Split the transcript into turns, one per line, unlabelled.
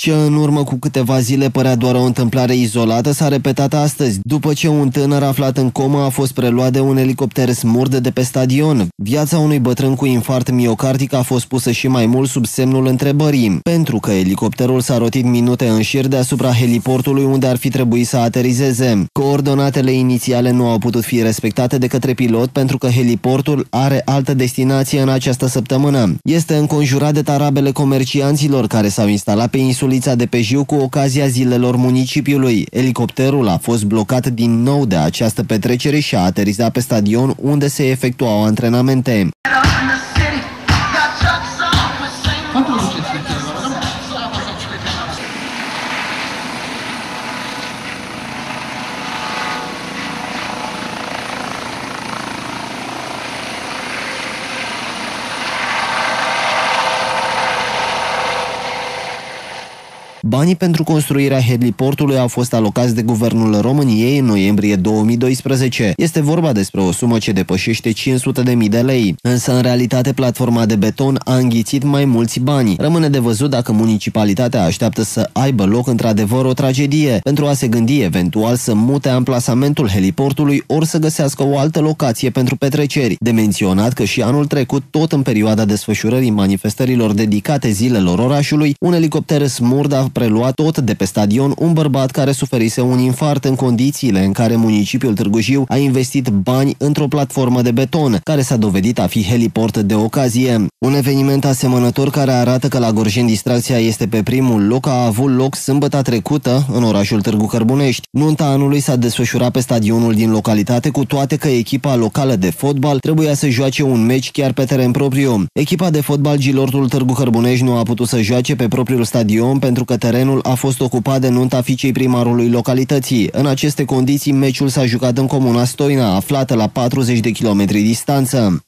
Ce în urmă cu câteva zile părea doar o întâmplare izolată s-a repetat astăzi, după ce un tânăr aflat în comă a fost preluat de un elicopter smurd de pe stadion. Viața unui bătrân cu infart miocardic a fost pusă și mai mult sub semnul întrebării, pentru că elicopterul s-a rotit minute în șir deasupra heliportului unde ar fi trebuit să aterizeze. Coordonatele inițiale nu au putut fi respectate de către pilot pentru că heliportul are altă destinație în această săptămână. Este înconjurat de tarabele comercianților care s-au instalat pe insulița de pe Jiu cu ocazia zilelor municipiului. Elicopterul a fost blocat din nou de această petrecere și a aterizat pe stadion unde se efectuau antrenamente. Banii pentru construirea heliportului au fost alocați de Guvernul României în noiembrie 2012. Este vorba despre o sumă ce depășește 500.000 de lei. Însă, în realitate, platforma de beton a înghițit mai mulți bani. Rămâne de văzut dacă municipalitatea așteaptă să aibă loc într-adevăr o tragedie, pentru a se gândi eventual să mute amplasamentul heliportului ori să găsească o altă locație pentru petreceri. De menționat că și anul trecut, tot în perioada desfășurării manifestărilor dedicate zilelor orașului, un elicopter smurd a preluat tot de pe stadion un bărbat care suferise un infart în condițiile în care municipiul Târgu Jiu a investit bani într-o platformă de beton, care s-a dovedit a fi heliport de ocazie. Un eveniment asemănător care arată că la Gorjen distracția este pe primul loc a avut loc sâmbătă trecută în orașul Târgu Cărbunești. Nunta anului s-a desfășurat pe stadionul din localitate, cu toate că echipa locală de fotbal trebuia să joace un meci chiar pe teren propriu. Echipa de fotbal Gilortul Târgu Cărbunești nu a putut să joace pe propriul stadion pentru că terenul a fost ocupat de nunta fiicei primarului localității. În aceste condiții, meciul s-a jucat în comuna Stoina, aflată la 40 de kilometri distanță.